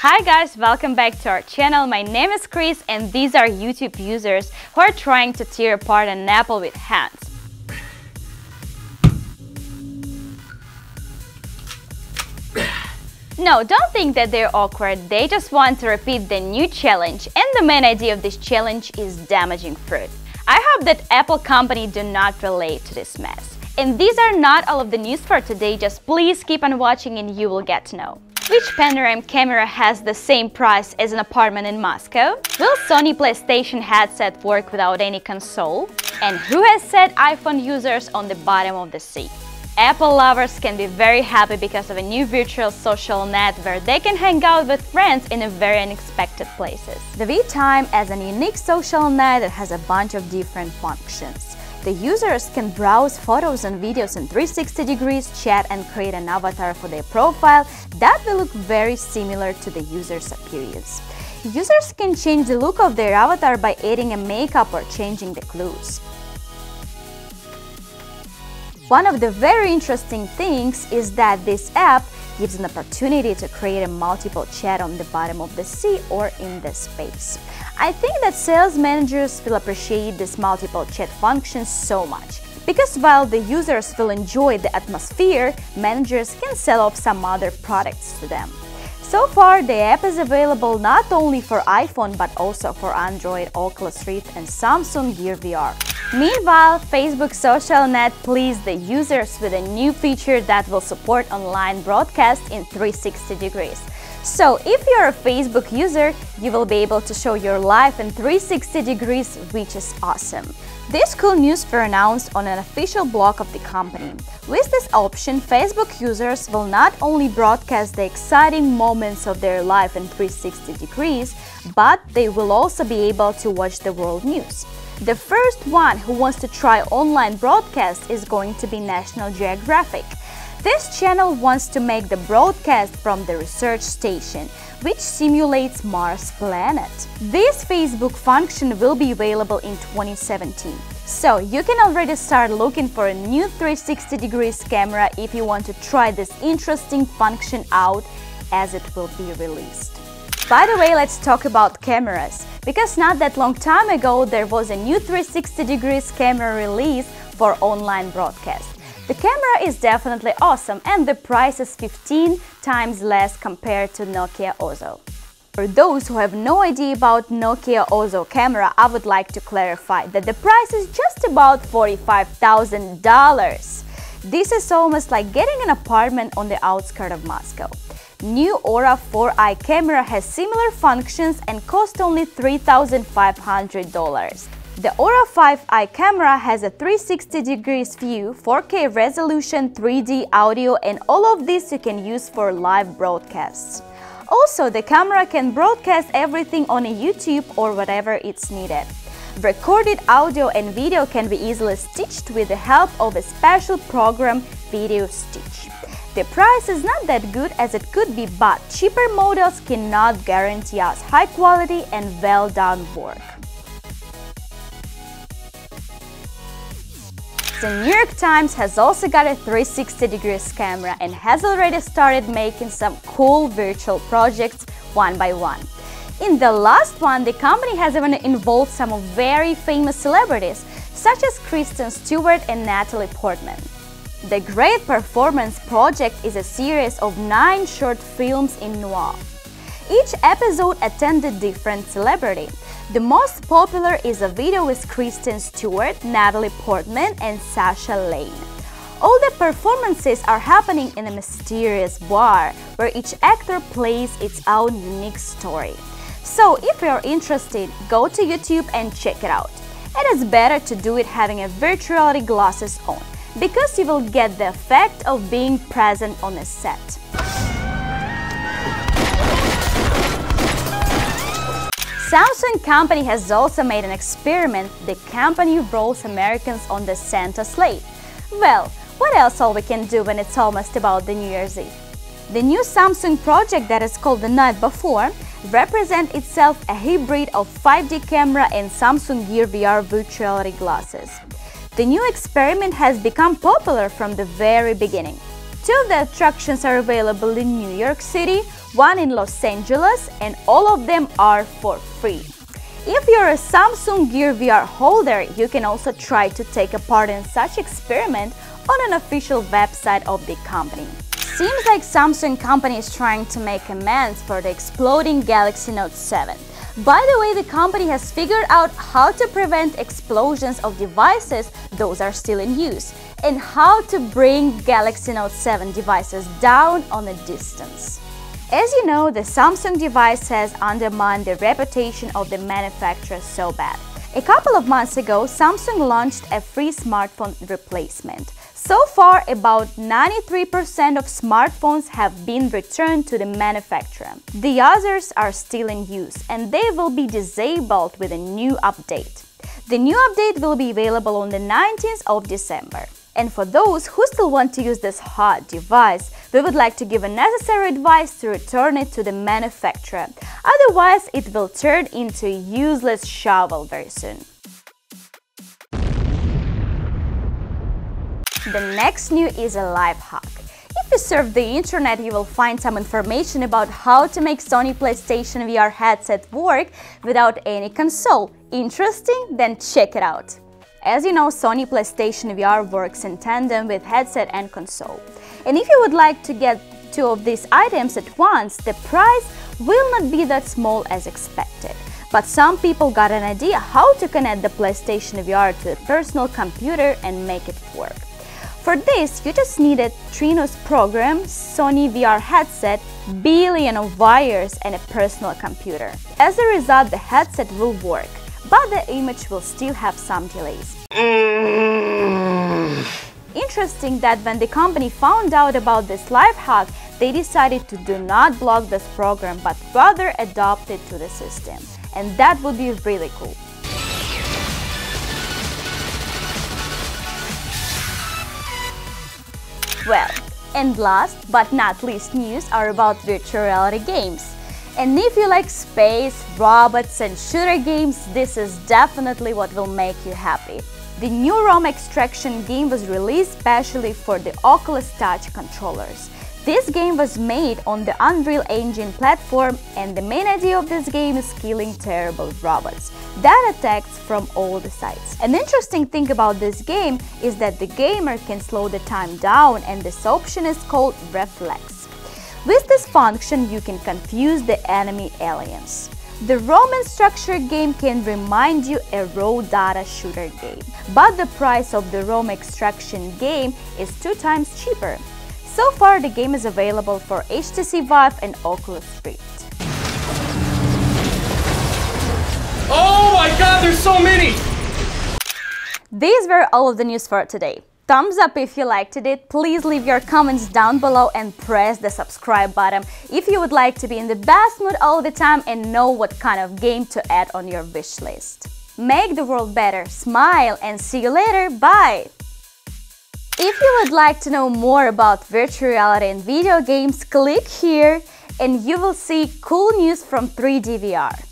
Hi guys, welcome back to our channel. My name is Chris and these are YouTube users who are trying to tear apart an apple with hands. No, don't think that they're awkward, they just want to repeat the new challenge and the main idea of this challenge is damaging fruit. I hope that Apple company do not relate to this mess. And these are not all of the news for today, just please keep on watching and you will get to know. Which panorama camera has the same price as an apartment in Moscow? Will Sony PlayStation headset work without any console? And who has set iPhone users on the bottom of the sea? Apple lovers can be very happy because of a new virtual social net where they can hang out with friends in a very unexpected places. The VTime as a unique social net that has a bunch of different functions. The users can browse photos and videos in 360 degrees, chat and create an avatar for their profile that will look very similar to the user's appearance. Users can change the look of their avatar by adding a makeup or changing the clothes. One of the very interesting things is that this app gives an opportunity to create a multiple chat on the bottom of the sea or in the space. I think that sales managers will appreciate this multiple chat function so much. Because while the users will enjoy the atmosphere, managers can sell off some other products to them. So far, the app is available not only for iPhone but also for Android, Oculus Rift and Samsung Gear VR. Meanwhile, Facebook Social Net pleased the users with a new feature that will support online broadcast in 360 degrees. So, if you're a Facebook user, you will be able to show your life in 360 degrees, which is awesome. This cool news were announced on an official blog of the company. With this option, Facebook users will not only broadcast the exciting moments of their life in 360 degrees, but they will also be able to watch the world news. The first one who wants to try online broadcast is going to be National Geographic. This channel wants to make the broadcast from the research station, which simulates Mars planet. This Facebook function will be available in 2017. So you can already start looking for a new 360 degrees camera if you want to try this interesting function out as it will be released. By the way, let's talk about cameras. Because not that long time ago, there was a new 360 degrees camera release for online broadcast. The camera is definitely awesome and the price is 15 times less compared to Nokia Ozo. For those who have no idea about Nokia Ozo camera, I would like to clarify that the price is just about $45,000. This is almost like getting an apartment on the outskirts of Moscow. New Orah 4i camera has similar functions and cost only $3,500. The Orah 5i camera has a 360 degrees view, 4K resolution, 3D audio and all of this you can use for live broadcasts. Also, the camera can broadcast everything on a YouTube or whatever it's needed. Recorded audio and video can be easily stitched with the help of a special program, Video Stitch. The price is not that good as it could be, but cheaper models cannot guarantee us high quality and well done work. The New York Times has also got a 360 degrees camera and has already started making some cool virtual projects one by one. In the last one, the company has even involved some very famous celebrities such as Kristen Stewart and Natalie Portman. The Great Performers Project is a series of nine short films in noir. Each episode attended different celebrity. The most popular is a video with Kristen Stewart, Natalie Portman and Sasha Lane. All the performances are happening in a mysterious bar, where each actor plays its own unique story. So if you're interested, go to YouTube and check it out. It is better to do it having a virtual reality glasses on because you will get the effect of being present on a set. Samsung company has also made an experiment. The company rolls Americans on the Santa sleigh. Well, what else all we can do when it's almost about the New Year's Eve? The new Samsung project that is called The Night Before represents itself a hybrid of 5D camera and Samsung Gear VR virtual reality glasses. The new experiment has become popular from the very beginning. Two of the attractions are available in New York City, one in Los Angeles, and all of them are for free. If you're a Samsung Gear VR holder, you can also try to take a part in such experiment on an official website of the company. Seems like Samsung company is trying to make amends for the exploding Galaxy Note 7. By the way, the company has figured out how to prevent explosions of devices those are still in use and how to bring Galaxy Note 7 devices down on a distance. As you know, the Samsung device has undermined the reputation of the manufacturer so bad. A couple of months ago, Samsung launched a free smartphone replacement. So far, about 93% of smartphones have been returned to the manufacturer. The others are still in use and they will be disabled with a new update. The new update will be available on the 19th of December. And for those who still want to use this hot device, we would like to give a necessary advice to return it to the manufacturer. Otherwise, it will turn into a useless shovel very soon. The next new is a life hack. If you surf the internet, you will find some information about how to make Sony PlayStation VR headset work without any console. Interesting? Then check it out. As you know, Sony PlayStation VR works in tandem with headset and console. And if you would like to get two of these items at once, the price will not be that small as expected. But some people got an idea how to connect the PlayStation VR to a personal computer and make it work. For this, you just need a Trinus program, Sony VR headset, billion of wires and a personal computer. As a result, the headset will work, but the image will still have some delays. Mm. Interesting that when the company found out about this life hack, they decided to do not block this program but rather adopt it to the system. And that would be really cool. Well, and last but not least news are about virtual reality games. And if you like space, robots and shooter games, this is definitely what will make you happy. The new ROM extraction game was released specially for the Oculus Touch controllers. This game was made on the Unreal Engine platform and the main idea of this game is killing terrible robots that attacks from all the sides. An interesting thing about this game is that the gamer can slow the time down and this option is called Reflex. With this function you can confuse the enemy aliens. The ROM extraction game can remind you a raw data shooter game, but the price of the ROM extraction game is two times cheaper. So far, the game is available for HTC Vive and Oculus Rift. Oh my god, there's so many! These were all of the news for today. Thumbs up if you liked it, please leave your comments down below and press the subscribe button if you would like to be in the best mood all the time and know what kind of game to add on your wish list. Make the world better, smile and see you later, bye! If you would like to know more about virtual reality and video games, click here and you will see cool news from 3D VR.